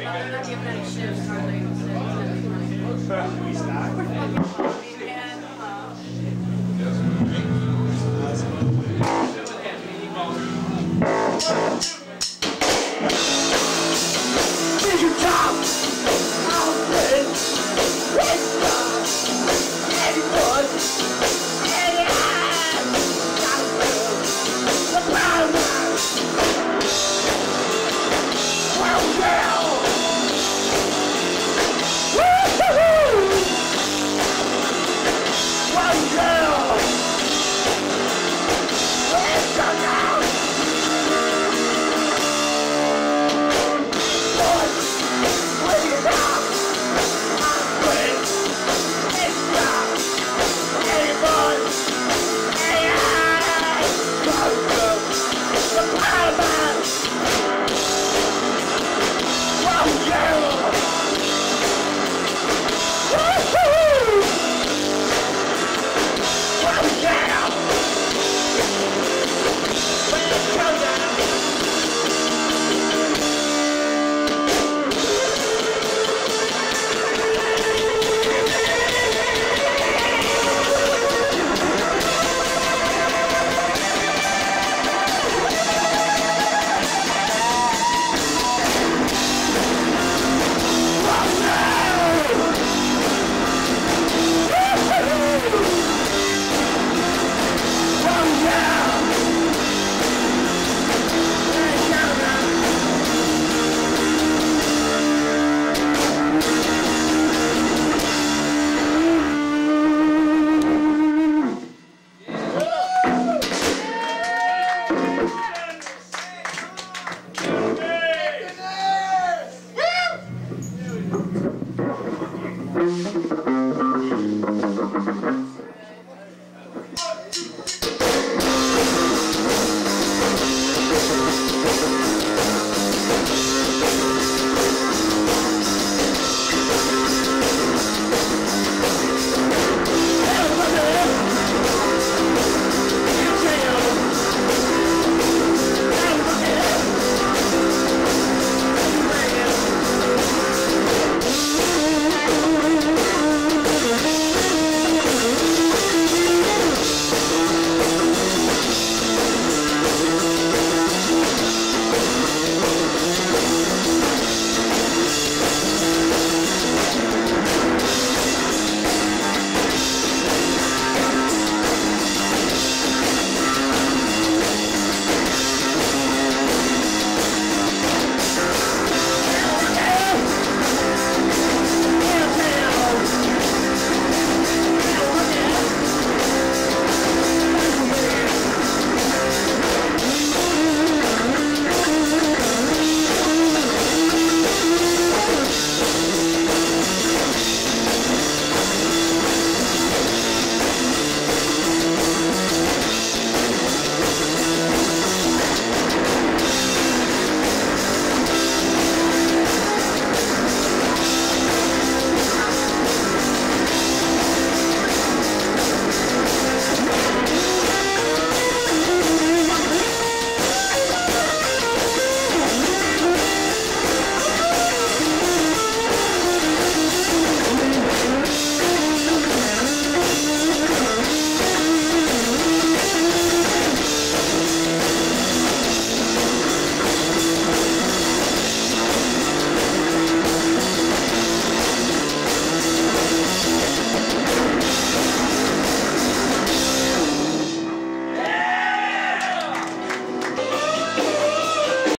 Okay, good. not